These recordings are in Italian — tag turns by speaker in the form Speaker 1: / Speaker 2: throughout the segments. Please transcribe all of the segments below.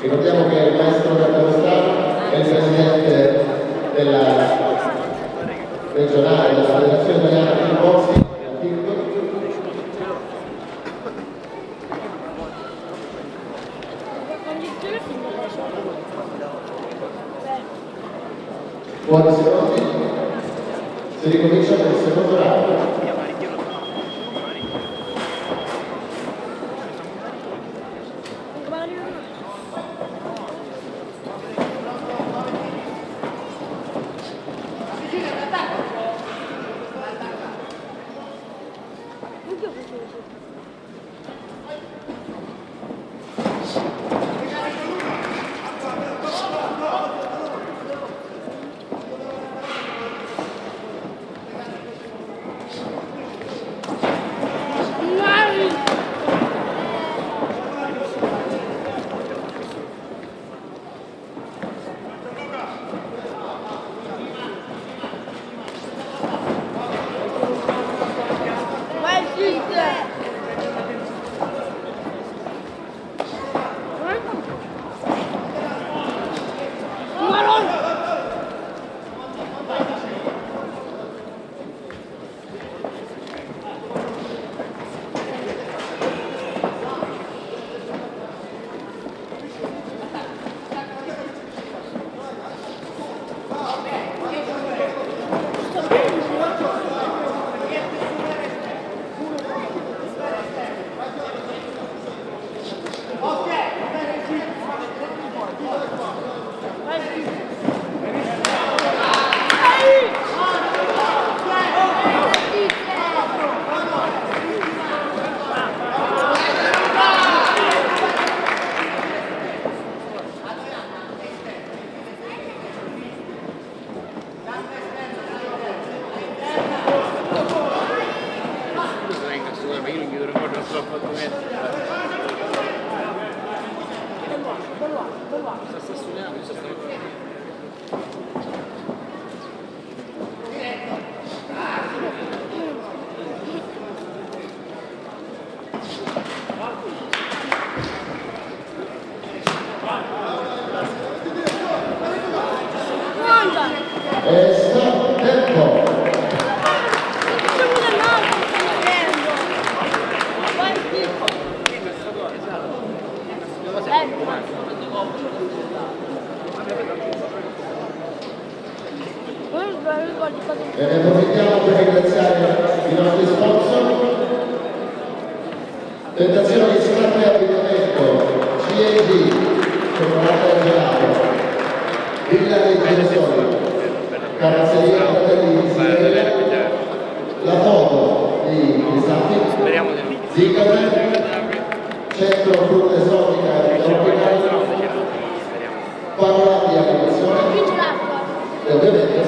Speaker 1: Ricordiamo che il maestro Carlo è il presidente della regionale della Federazione Italiana di Kickboxing Buoni secondi, si ricomincia con il secondo round. io non mi ricordo non so quanto metto sta sassugliando sta sassugliando Yes. Eh, e ne approfittiamo per ringraziare i nostri sponsor. Tentazione di scarpe e abbigliamento, CED, cioccolato al gelato, Villa dei Genitori, Carrozzeria Fratelli di Sirene, la foto di Pisati, Zicamer, Centro Frutta Esotica e ovviamente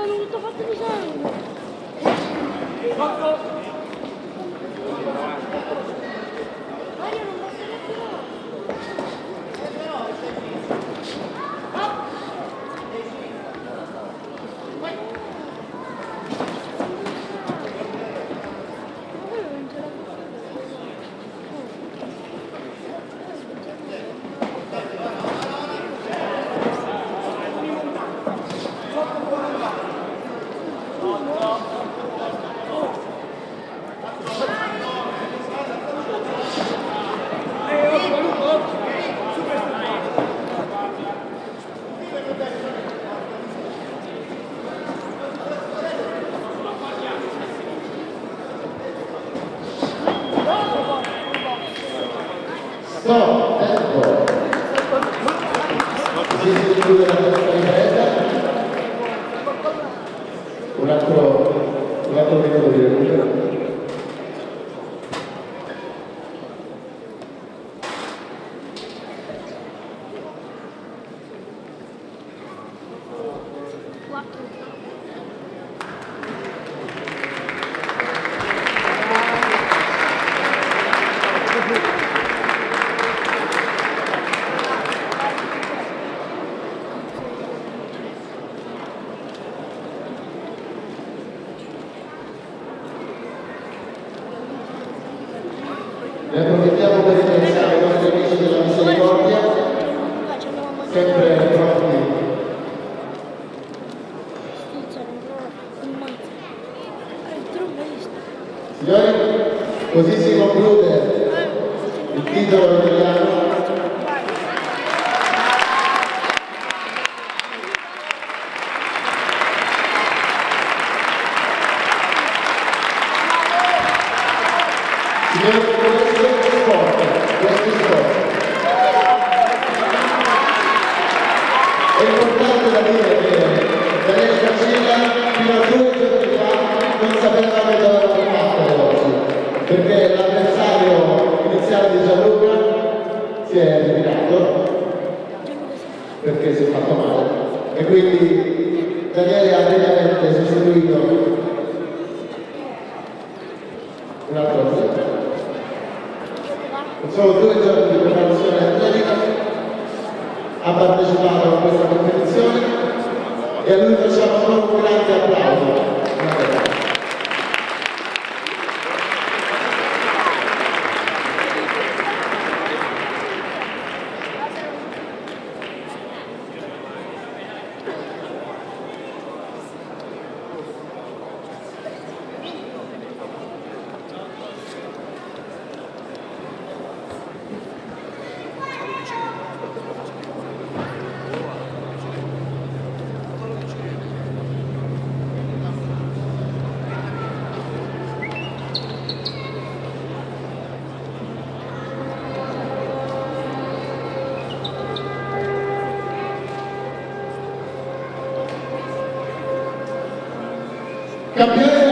Speaker 1: Thank you. Stop. solo due giorni di preparazione atletica, ha partecipato a questa competizione e a lui facciamo solo un grande applauso. Campeões